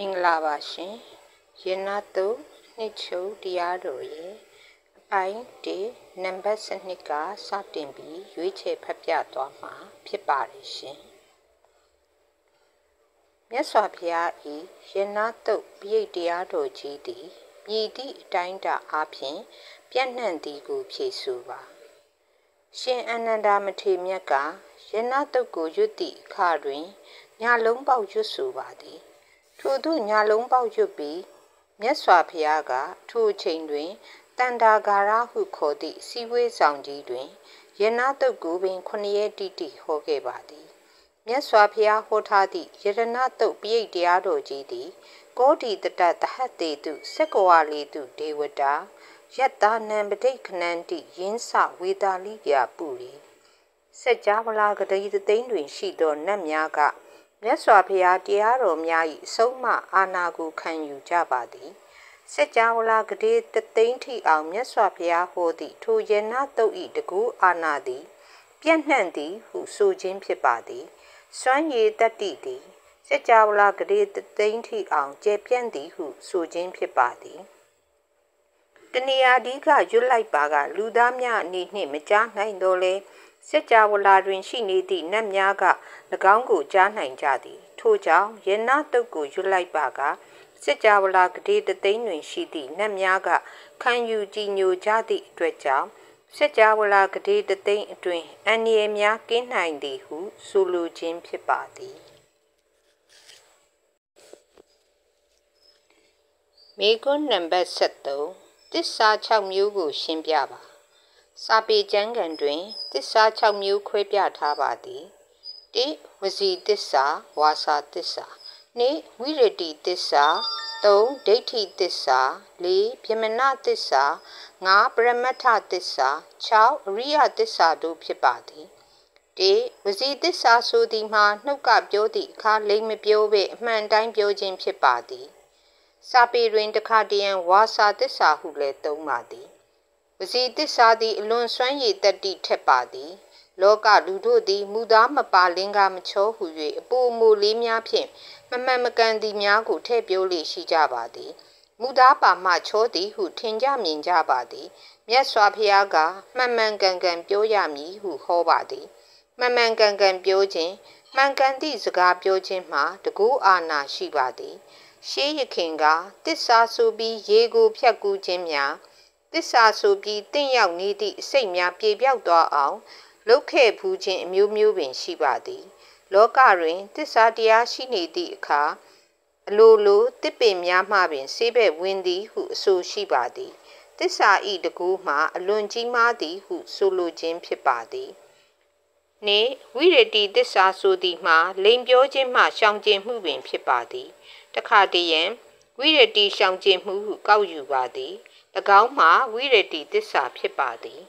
မင်္ဂလာပါရှင်ရနတုနှစ်ချုပ်တရားတော်ရဲ့အပိုင်း1နံပါတ်7ကစတင်ပြီးရွေးချယ်ဖတ်ပြသွားမှာဖြစ်ပါတယ်ရှင်မြတ်စွာဘုရား၏ရနတုပြိတ်တရားတော်ကြီးသည်မြည်သည့်အတိုင်းတာအားဖြင့်ပြန့်နှံ့သည်ကိုဖြည့်ဆိုပါရှင်အနန္ဒာမထေမြတ်ကရနတုကိုရွတ်သည့်အခါတွင်ညာလုံးပေါက်ရွတ်ဆိုပါသည် ထိုသို့ညာလုံးပေါက်ရွတ်ပြီးမြတ်စွာဘုရားကထိုအချိန်တွင်တန္တာဂါရဟုခေါ်သည့်စီဝေးဆောင်ကြီးတွင်ယနာတုတ်ကိုပင်ခொနည်းတိတိဟောခဲ့ပါသည်မြတ်စွာဘုရားဟောထားသည့်ယရဏတုတ်ပြိတ်တရားတော်ကြီးသည်ကောဒီတတတဟတ်တေတုစက္ကဝါလီတုဒေဝတာယတ္တာနံပဋိခဏန္တိယင်းစဝေတာလိပြပုရိစัจ java လာကတိသိန်းတွင်ရှိသောနတ်များက မြတ်စွာဘုရားတရားတော်များ၏အဆုံးအမအာဏာကိုခံယူကြပါသည်စัจ java လာကတိတသိန်းထိအောင်မြတ်စွာဘုရားဟောသည့်ထိုယေနတုတ်၏တကူအာဏာသည် ပြန့်နှံ့သည်ဟုဆိုခြင်းဖြစ်ပါသည်စွမ်းရည်တတ္တိသည်စัจ java လာကတိတသိန်းထိအောင်ကျယ်ပြန့်သည်ဟုဆိုခြင်းဖြစ်ပါသည်တဏှာဒီကရွတ်လိုက်ပါကလူသားများအနေနှင့်မကြားနိုင်တော့လဲ စက်ကြဝဠာတွင်ရှိနေသည့်နတ်များက၎င်းကိုကြားနိုင်ကြသည်ထို့ကြောင့်ယန္နာတုတ်ကိုရွတ်လိုက်ပါကစက်ကြဝဠာကတိတသိန်းတွင်ရှိသည့်နတ်များကခံယူကြည်ညိုကြသည့်အတွက်ကြောင့်စက်ကြဝဠာကတိတသိန်းအတွင်အန္တရာယ်များကင်းနိုင်သည်ဟုဆိုလိုခြင်းဖြစ်ပါသည်မေကွန်းနံပါတ်73တစ္ဆာ6မျိုးကိုရှင်းပြပါ စာပေကျမ်းဂန်တွင်တစ္ဆာ6မျိုးခွဲပြထားပါသည်1ဝစီတစ္ဆာဝါစာတစ္ဆာ2ဝိရတိတစ္ဆာ3ဒိဋ္ဌိတစ္ဆာ4ပြမနတစ္ဆာ5ပရမတ္ထတစ္ဆာ6အရိယတစ္ဆာတို့ဖြစ်ပါသည်တေဝစီတစ္ဆာဆိုသည်မှာနှုတ်ကပြောသည့်အခါလိမ့်မပြောဘဲအမှန်တိုင်းပြောခြင်းဖြစ်ပါသည်စာပေတွင်တခါတရံဝါစာတစ္ဆာဟုလည်းသုံးပါသည် ပစီတစ္ဆာသည်အလွန်စွမ်းရည်တတ္တိထက်ပါသည်လောကလူတို့သည်မူသားမပါလင်္ကာမချောဟု၍အပူမူလေးများဖြင့်မမှန်မကန်သည်များကိုထဲ့ပြောလေရှိကြပါသည်မူသားပါမှချောသည်ဟုထင်ကြမြင်ကြပါသည်မြတ်စွာဘုရားကမှန်မှန်ကန်ကန်ပြောရမည်ဟုဟောပါသည်မှန်မှန်ကန်ကန်ပြောခြင်းမှန်ကန်သည့်စကားပြောခြင်းမှာတကူအာနာရှိပါသည်ရှေးရခင်ကတစ္ဆာဆိုပြီးရေကိုဖြတ်ကူးခြင်းများ တစ္ဆာဆိုပြီးတင့်ရောက်နေသည့်အစိတ်များပြေပြောက်သွားအောင်လုတ်ခဲ့ဖူးခြင်းအမျိုးမျိုးပင်ရှိပါသည် လောကတွင်တစ္ဆာတရားရှိနေသည့်အခါအလိုလိုတစ်ပင်များမှပင်ဆေးဘက်ဝင်သည်ဟုအဆိုရှိပါသည်တစ္ဆာဤတကူမှအလွန်ကြီးမားသည်ဟုဆိုလိုခြင်းဖြစ်ပါသည်နေဝိရတိတစ္ဆာဆိုသည်မှာလိန်ပြောခြင်းမှရှောင်ကျဉ်မှုပင်ဖြစ်ပါသည်တခါတည်းယံဝိရတိရှောင်ကျဉ်မှုဟုကောက်ယူပါသည်၎ င်းမှာဝိရတိတစ္ဆာဖြစ်ပါသည်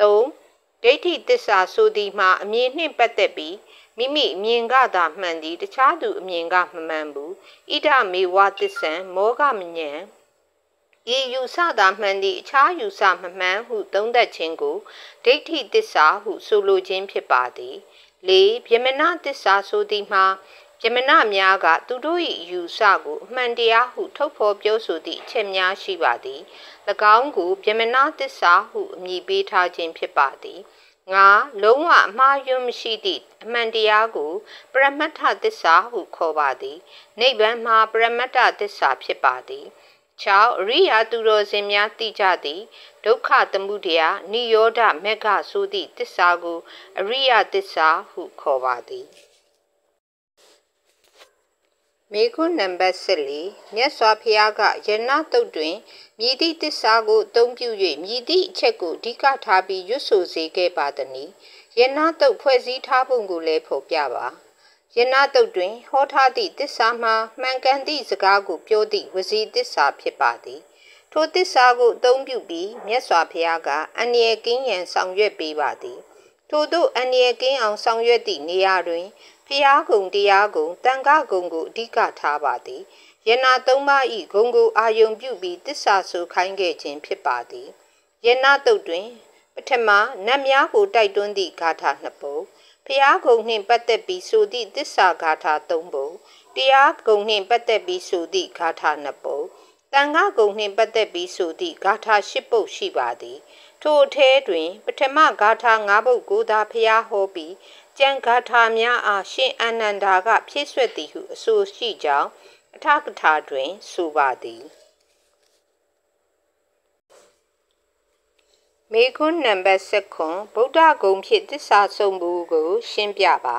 ၃ဒိဋ္ဌိတစ္ဆာဆိုသည်မှာအမြင်နှင့်ပတ်သက်ပြီးမိမိအမြင်ကသာမှန်သည်တခြားသူအမြင်ကမမှန်ဘူးဣဒမေဝတစ္ဆံမောဂမညံဤယူဆတာမှန်သည့်အခြားယူဆမမှန်ဟုသုံးသပ်ခြင်းကိုဒိဋ္ဌိတစ္ဆာဟုဆိုလိုခြင်းဖြစ်ပါသည်၄ဗျမနတစ္ဆာဆိုသည်မှာ ယမနများကသူတို့၏ယူဆကိုအမှန်တရားဟုထုတ်ဖော်ပြောဆိုသည့်အချက်များရှိပါသည်၎င်းကိုယမနသစ္စာဟုအမည်ပေးထားခြင်းဖြစ်ပါသည်ငါလုံးဝအမှားယွင်းမရှိသည့်အမှန်တရားကိုပရမတ္ထသစ္စာဟုခေါ်ပါသည်နိဗ္ဗာန်မှာပရမတ္ထသစ္စာဖြစ်ပါသည်6အရိယာသူတော်စင်များသိကြသည်ဒုက္ခသမုဒယနိရောဓမေဃဆိုသည့်သစ္စာကိုအရိယသစ္စာဟုခေါ်ပါသည် မေခုနံပါတ်14မြတ်စွာဘုရားကယနာတုတ်တွင်မြည်သည့်တစ္ဆာကိုအသုံးပြု၍မြည်သည့်အချက်ကိုအဓိကထားပြီးရွတ်ဆိုစေခဲ့ပါသည်။ယနာတုတ်ဖွဲ့စည်းထားပုံကိုလည်းဖော်ပြပါ။ယနာတုတ်တွင်ဟောထားသည့်တစ္ဆာမှာမှန်ကန်သည့်စကားကိုပြောသည့်ဝစီတစ္ဆာဖြစ်ပါသည်။ထိုတစ္ဆာကိုအသုံးပြုပြီးမြတ်စွာဘုရားကအန္တရာယ်ကင်းရန်ဆောင်ရွက်ပေးပါသည်။ထို့သို့အန္တရာယ်ကင်းအောင်ဆောင်ရွက်သည့်နေရာတွင် ဖျားကုံတရားကုံတန်ခကုံကိုအဓိကထားပါသည်ယနာသုံးပါးဤဂုံကိုအာယုံပြုပြီးတစ္ဆာဆိုခိုင်းခဲ့ခြင်းဖြစ်ပါသည်ယနာတုတ်တွင် ပထမနတ်များကိုတိုက်တွန်းသည့်ဂါထာနှစ်ပုဒ်ဖျားကုံနှင့်ပတ်သက်ပြီးဆိုသည့်တစ္ဆာဂါထာသုံးပုဒ်တရားဂုံနှင့်ပတ်သက်ပြီးဆိုသည့်ဂါထာနှစ်ပုဒ်တန်ခါဂုံနှင့်ပတ်သက်ပြီးဆိုသည့်ဂါထာ၈ပုဒ်ရှိပါသည် ထိုအထဲတွင် ပထမဂါထာ၅ပုဒ်ကိုသာဖျားဟောပြီးကျန်ဂါထာများအားရှင်အာနန္ဒာကဖြည့်ဆွက်သည်ဟုအဆိုရှိကြောင်းအထကထာတွင် ဆိုပါသည်မေခွန်းနံပါတ်7ဗုဒ္ဓဂုံဖြစ်တစ္ဆာဆုံးမှုကို ရှင်းပြပါ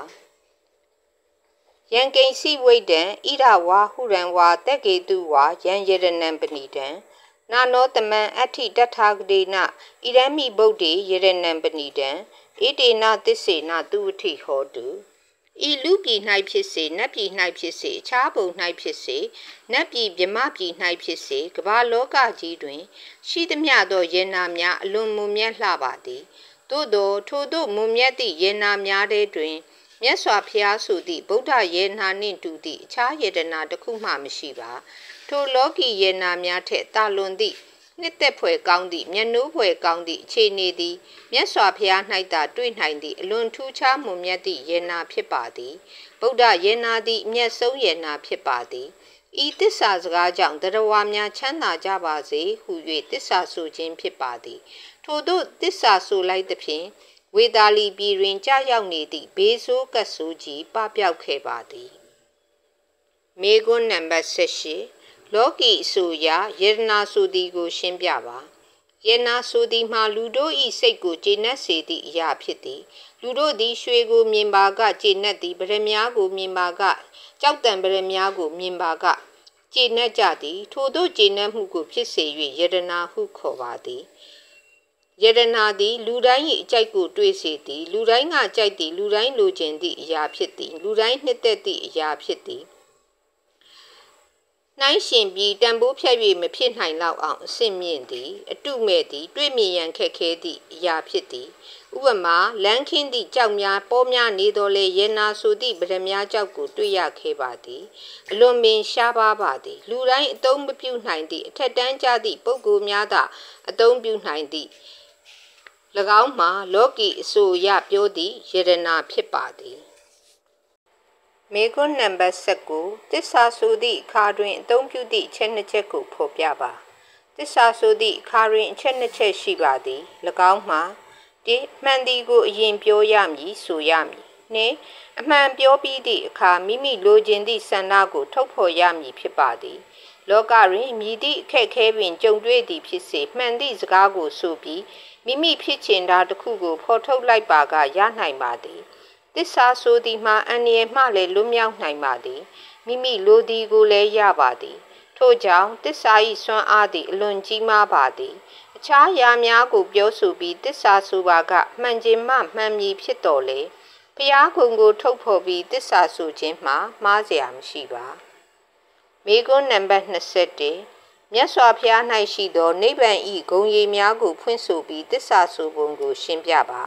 ယံကိဉ္စီဝိတံဣရဝါဟုရံဝါတက်ကေတုဝါယံယရဏံပဏိတံ နာနောတမံအဋ္ဌိတထာဂတိနဣရမိဗုဒ္ဓေယရဏံပဏိတံဣတေနသစ္စေနသူဝတိဟောတုဤလူပြည်၌ဖြစ်စေနတ်ပြည်၌ဖြစ်စေအခြားဘုံ၌ဖြစ်စေနတ်ပြည်မြမပြည်၌ဖြစ်စေကမ္ဘာလောကကြီးတွင် ရှိသမျှသောယေနာများအလွန်မွန်မြတ်လှပါသည်သို့သောထိုသို့မွန်မြတ်သည့်ယေနာများထဲတွင်မြတ်စွာဘုရားဆိုသည့်ဗုဒ္ဓယေနာနှင့်တူသည့်အခြားယေတနာတစ်ခုမှမရှိပါ ထိုလောကီယေနာများထက်တာလွန်သည့်နှစ်သက်ဖွယ်ကောင်းသည့်မျက်နှိုးဖွယ်ကောင်းသည့်အခြေအနေသည်မြတ်စွာဘုရား၌သာတွေ့နိုင်သည့်အလွန်ထူးခြားမွန်မြတ်သည့်ယေနာဖြစ်ပါသည်ဗုဒ္ဓယေနာသည်အမျက်ဆုံးယေနာဖြစ်ပါသည်ဤတစ္ဆာစကားကြောင့်တရားဝါများချမ်းသာကြပါစေဟု၍တစ္ဆာဆိုခြင်းဖြစ်ပါသည်ထို့သောတစ္ဆာဆိုလိုက်သဖြင့်ဝေသာလီပြည်တွင်ကြာရောက်နေသည့်ဘေးဆိုးကတ်ဆိုးကြီးပပျောက်ခဲ့ပါသည်မေကွန်းနံပါတ်78 လောကီအဆိုအရယေရနာဆိုသည်ကို ရှင်းပြပါယေနာဆိုသည်မှာလူတို့ဤစိတ်ကိုကျေနပ်စေသည့်အရာဖြစ်သည်လူတို့သည်ရွှေကိုမြင်ပါကကျေနပ်သည်ဗရမ ्या ကိုမြင်ပါကကြောက်တံဗရမ ्या ကိုမြင်ပါကကျေနပ်ကြသည် ထို့သောကျေနပ်မှုကိုဖြစ်စေ၍ယေရနာဟုခေါ်ပါသည်ယရနာသည် လူတိုင်း၏အကြိုက်ကိုတွေးစေသည် လူတိုင်းကကြိုက်သည်လူတိုင်းလိုချင်သည့်အရာဖြစ်သည် လူတိုင်းနှစ်သက်သည့်အရာဖြစ်သည် နှိုင်းရှင်ပြီးတန်ဖိုးဖြတ်၍မဖြစ်နိုင်လောက်အောင်အဆင့်မြင့်သည် အတုမဲ့သည် တွေ့မြင်ရန်ခက်ခဲသည့်အရာဖြစ်သည်ဥပမာလန်းခင်းသည့်ကြောက်များပေါ်များနေတော်လဲရေနာဆိုသည့်ဗရမ ्या ကြောက်ကိုတွေ့ရခဲ့ပါသည်အလွန်ပင်ရှားပါပါသည်လူတိုင်းအသုံးမပြုနိုင်သည့်အထက်တန်းကြသည့်ပုဂ္ဂိုလ်များသာအသုံးပြုနိုင်သည့်၎င်းမှာလောကီအဆိုရပြောသည့်ယရနာဖြစ်ပါသည် မေကွန်းနံပါတ်19တစ္ဆာဆိုသည့်အခါတွင်အသုံးပြုသည့်အချက်နှစ်ချက်ကိုဖော်ပြပါတစ္ဆာဆိုသည့်အခါတွင်အချက်နှစ်ချက်ရှိပါသည်၎င်းမှာဒီမှန်သည်ကိုအရင်ပြောရမည်ဆိုရမည်နှင့်အမှန်ပြောပြီးသည့်အခါမိမိလိုချင်သည့်ဆန္ဒကိုထုတ်ဖော်ရမည်ဖြစ်ပါသည်လောကတွင်မြည်သည့်အခက်ခဲပင်ကြုံတွေ့သည်ဖြစ်စေမှန်သည့်စကားကိုဆိုပြီးမိမိဖြစ်ချင်တာတစ်ခုကိုဖော်ထုတ်လိုက်ပါကရနိုင်ပါသည် တစ္ဆာဆိုသည်မှာအန္တရာယ်မှလည်းလွတ်မြောက်နိုင်ပါသည်မိမိလိုသည်ကိုလည်းရပါသည် ထို့ကြောင့်တစ္ဆာ၏စွမ်းအားသည်အလွန်ကြီးမားပါသည်အခြားရာများကိုပြောဆိုပြီးတစ္ဆာဆိုပါကမှန်ခြင်းမှမှန်မည်ဖြစ်တော်လေဖျားခုံကိုထုတ်ဖော်ပြီးတစ္ဆာဆိုခြင်းမှာမှားเสียမရှိပါမိကွန်းနံပါတ်21မြတ်စွာဘုရား၌ရှိသောနိဗ္ဗာန်ဤဂုံရည်များကိုဖွင့်ဆိုပြီးတစ္ဆာဆိုပုံကိုရှင်းပြပါ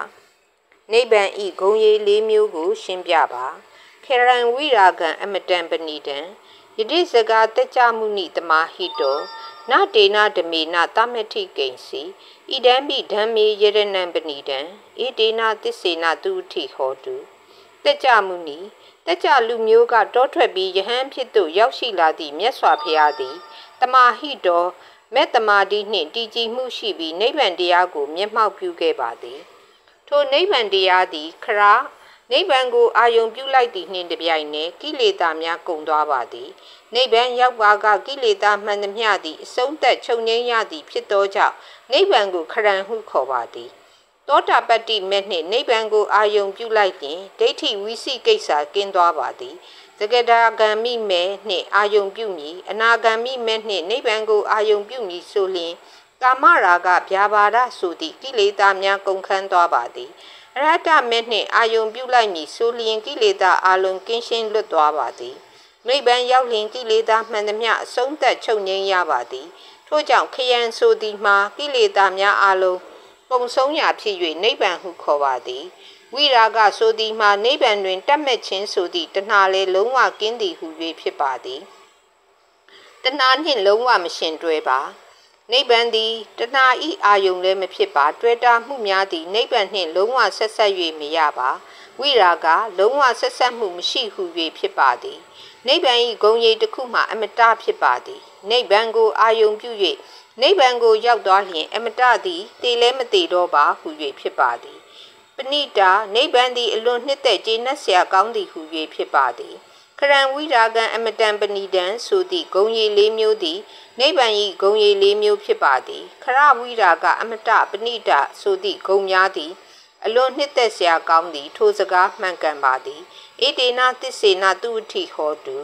နိဗ္ဗာန်ဤဂုံရည်၄မျိုးကို ရှင်းပြပါခေရန်ဝိရာဂံအမတံပဏိတံယတိစကာတကြမှုနိတမဟိတောနတေနဓမေနသမတိကိဉ္စီဣဒံမိဓမ္မေယရဏံပဏိတံဣတေနသစ္စေနသူတိဟောတုတကြမှုနိတကြလူမျိုးကတောထွက်ပြီးယဟန်ဖြစ်သို့ရောက်ရှိလာသည့်မြတ်စွာဘုရားသည်တမာဟိတောမဲ့တမာတိနှင့်တည်ကြည်မှုရှိပြီးနိဗ္ဗာန်တရားကိုမျက်မှောက်ပြုခဲ့ပါသည် ထိုနိဗ္ဗာန်တရားသည်ခရာနိဗ္ဗာန်ကိုအာယုံပြုလိုက်သည့်နှင့်တပြိုင်နက်ကိလေသာများကုန်သွားပါသည်နိဗ္ဗာန်ရောက်ပါကကိလေသာမှန်သမျှသည်အဆုံးသက်ချုပ်ငြိမ်းရသည်ဖြစ်သောကြောင့်နိဗ္ဗာန်ကိုခရံဟုခေါ်ပါသည်သောတာပတ္တိမဲ့နှင့်နိဗ္ဗာန်ကိုအာယုံပြုလိုက်ရင်ဒိဋ္ဌိဝိသိကိစ္စကင်းသွားပါသည်သကတာဂံမိမဲနှင့်အာယုံပြုမည်အနာဂံမိမဲနှင့်နိဗ္ဗာန်ကိုအာယုံပြုမည်ဆိုလျှင် ကာမရာဂဗျာပါဒဆိုသည့်ကိလေသာများကုန်ခန်းသွားပါသည်အရဟတမဲနှင့်အာယုံပြုလိုက်မည်ဆိုလျှင်ကိလေသာအလုံးကင်းရှင်းလွတ်သွားပါသည်နိဗ္ဗာန်ရောက်လျင်ကိလေသာမှန်သမျှအဆုံးသတ်ချုပ်ငြိမ်းရပါသည်ထို့ကြောင့်ခယံဆိုသည်မှာကိလေသာများအလုံးပုံဆုံးရာဖြစ်၍နိဗ္ဗာန်ဟုခေါ်ပါသည်ဝိရာဂဆိုသည်မှာနိဗ္ဗာန်တွင်တက်မဲ့ခြင်းဆိုသည့်တဏှာလည်းလုံးဝကင်းသည်ဟု၍ဖြစ်ပါသည်တဏှာနှင့်လုံးဝမရှင်တွဲပါ နိဗ္ဗာန်သည်တဏှာဤအာယုံလည်းမဖြစ်ပါတွေ့တာမှုများသည်နိဗ္ဗာန်နှင့်လုံးဝဆက်ဆက်၍မရပါဝိရာကလုံးဝဆက်ဆက်မှုမရှိဟု၍ဖြစ်ပါသည်နိဗ္ဗာန်၏ဂုံရည်တစ်ခုမှအမတဖြစ်ပါသည်နိဗ္ဗာန်ကိုအာယုံပြု၍နိဗ္ဗာန်ကိုရောက်သွားလျင် အမတသည်တည်လဲမတည်တော့ပါဟု၍ဖြစ်ပါသည်ပဏိတာနိဗ္ဗာန်သည်အလွန်နှစ်သက်ကျေနပ်စရာကောင်းသည်ဟု၍ဖြစ်ပါသည် ခရံဝိရာဂံအမတံပဏိတံဆိုသည့်ဂုံရည်လေးမျိုးသည်နိဗ္ဗာန်၏ဂုံရည်လေးမျိုးဖြစ်ပါသည်ခရဝိရာဂအမတပဏိတဆိုသည့်ဂုံများသည်အလွန်နှစ်သက်စရာကောင်းသည်ထိုစကားမှန်ကန်ပါသည်ဣတေနသစ္စေနသူဝတိဟောတု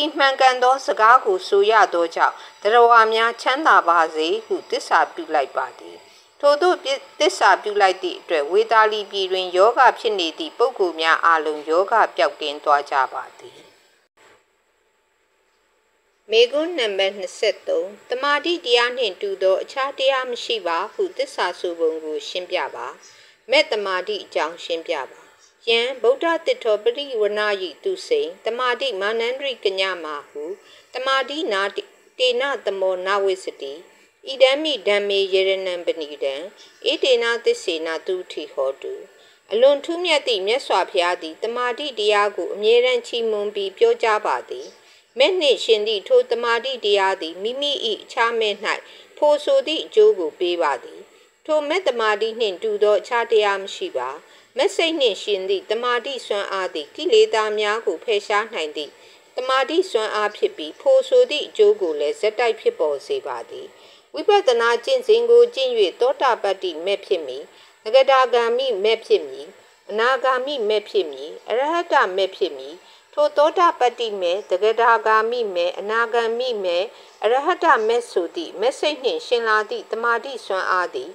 ဤမှန်ကန်သောစကားကိုဆိုရသောကြောင့်တရဝါများချမ်းသာပါစေဟုတစ္ဆာပြုလိုက်ပါသည်ထို့သို့တစ္ဆာပြုလိုက်သည့်အတွက်ဝေတာလီပြည်တွင်ယောဂဖြစ်နေသည့်ပုဂ္ဂိုလ်များအလုံးယောဂပျောက်ကင်းသွားကြပါသည် မေကွန်းနံပါတ်23တမာတိတရားနှင့်တူသောအခြားတရားမရှိပါဟုတစ္ဆာဆိုပုံကို ရှင်းပြပါမဲ့တမာတိအကြောင်းရှင်းပြပါယံဗုဒ္ဓတိထောပရိဝနာယိတုစိန်တမာတိမာနန္ဒရိကညမာဟုတမာတိနာတေနသမောနဝိစတိဣဒံမိဓမ္မေယေရဏံပဏိတံဧတေနသစ္စေနတုထိဟောတုအလွန်ထူးမြတ်သည့်မြတ်စွာဘုရားသည်တမာတိတရားကိုအမြဲတမ်းချီးမွမ်းပြီးပြောကြားပါသည် မဲ့နှင့်ရှင်သည့်ထိုတမာတိတရားသည်မိမိ၏အခြားမဲ့၌ဖိုဆိုသည့်အကျိုးကိုပေးပါသည်ထိုမဲ့တမာတိနှင့်တူသောအခြားတရားမရှိပါမက်စိတ်နှင့်ရှင်သည့်တမာတိစွမ်းအားသည်ကိလေသာများကိုဖယ်ရှားနိုင်သည့်တမာတိစွမ်းအားဖြစ်ပြီးဖိုးဆိုသည့်အကျိုးကိုလည်းဇက်တိုက်ဖြစ်ပေါ်စေပါသည်ဝိပဿနာကျင့်စဉ်ကိုကျင့်၍သောတာပတ္တိမဲ့ဖြစ်မည်ငကတာဂာမိမဲ့ဖြစ်မည်အနာဂာမိမဲ့ဖြစ်မည်အရဟတမဲ့ဖြစ်မည် ထိုသောတာပတ္တိမဲ့တဂဒါဂာမိမဲ့အနာဂာမိမဲ့အရဟတမဲ့ဆိုသည့်မက်စိတ်နှင့်ရှင်လာသည့်တမာတိစွမ်းအားသည်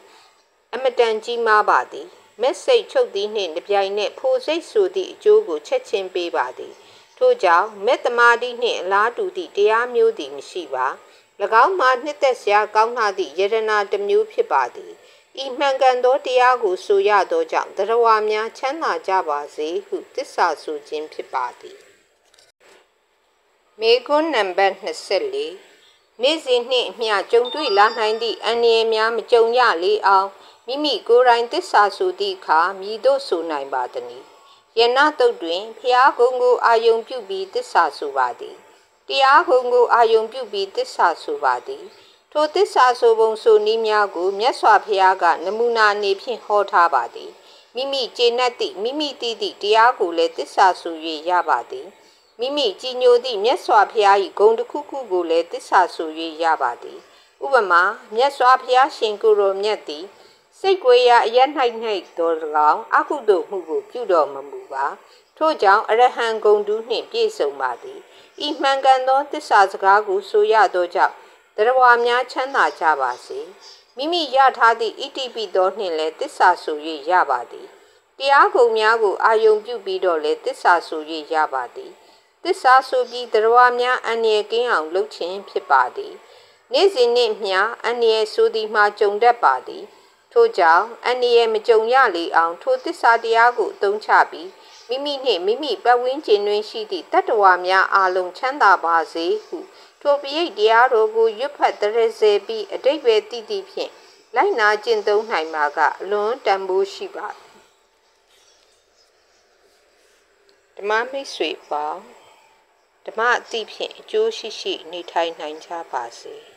အမတန်ကြီးမားပါသည်မက်စိတ်ချုပ်သည်နှင့်တပြိုင်နက်ဖိုစိတ်ဆိုသည့်အကျိုးကိုချက်ချင်းပေးပါသည်ထို့ကြောင့်မေတ္တမာတိနှင့်အလားတူသည့်တရားမျိုးသည်မရှိပါ၎င်းမှာနှစ်သက်စရာကောင်းလာသည့်ယရနာတစ်မျိုးဖြစ်ပါသည်ဤမှန်ကန်သောတရားကိုဆိုရသောကြောင့်တရဝါများချမ်းသာကြပါစေဟုတစ္ဆာဆိုခြင်းဖြစ်ပါသည် မေခွန်းနံပါတ်24နေ့စဉ်နှင့်အမျှကြုံတွေ့လာနိုင်သည့်အန္တရာယ်များမကြုံရလေအောင်မိမိကိုယ်တိုင်တစ္ဆာဆိုသည့်အခါမြည်တို့ဆိုနိုင်ပါသည်။ယနတုတ်တွင်ဖျားကုံကိုအာယုံပြုပြီးတစ္ဆာဆိုပါသည်။တရားကုံကိုအာယုံပြုပြီးတစ္ဆာဆိုပါသည်။ထိုတစ္ဆာဆိုပုံဆိုနည်းများကိုမြတ်စွာဘုရားက နမူနာအနေဖြင့်ဟောထားပါသည်။မိမိကျေနပ်သည့်မိမိသိသည့်တရားကိုလည်းတစ္ဆာဆို၍ရပါသည်။ မိမိကြည်ညိုသည့်မြတ်စွာဘုရား၏ဂုဏ်တစ်ခုခုကိုလည်းတစ္ဆာဆို၍ရပါသည်။ဥပမာမြတ်စွာဘုရားရှင်ကိုရောမြတ်သည်စိတ်ကွေရာအရ၌၌တော်၎င်းအကုသို့မှုကိုပြုတော်မမူပါထို့ကြောင့်အရဟံဂုံတူးနှင့်ပြည့်စုံပါသည်ဤမှန်ကန်သောသစ္စာစကားကိုဆိုရသောကြောင့်တရားဝါများချမ်းသာကြပါစေမိမိရထားသည့်ဣတိပိသောနှင့်လည်းသစ္စာဆို၍ရပါသည်တရားကုံများကိုအာယုံပြုပြီးတော့လည်းသစ္စာဆို၍ရပါသည် သစ္စာဆိုပြီးတရားဝါများအန္တရာယ်ကင်းအောင်လုပ်ခြင်းဖြစ်ပါသည်နေ့စဉ်နှင့်မျှအန္တရာယ်ဆိုသည်မှာကြုံတတ်ပါသည်ထို့ကြောင့်အန္တရာယ်မကြုံရလေအောင်ထိုသစ္စာတရားကိုအသုံးချပြီးမိမိနှင့်မိမိပတ်ဝန်းကျင်တွင်ရှိသည့်တတ္တဝါများအားလုံးချမ်းသာပါစေဟုထိုပရိတ်တရားတော်ကိုရွတ်ဖတ်တရစေပြီးအတိတ်ပဲတည်တည်ဖြင့်လိုက်နာကျင့်သုံးနိုင်မှာကအလွန်တန်ဖိုးရှိပါဓမ္မမိတ်ဆွေပေါင်း ဓမ္မအသည့်ဖြင့်အကျိုးရှိရှိနေထိုင်နိုင်ကြပါစေ။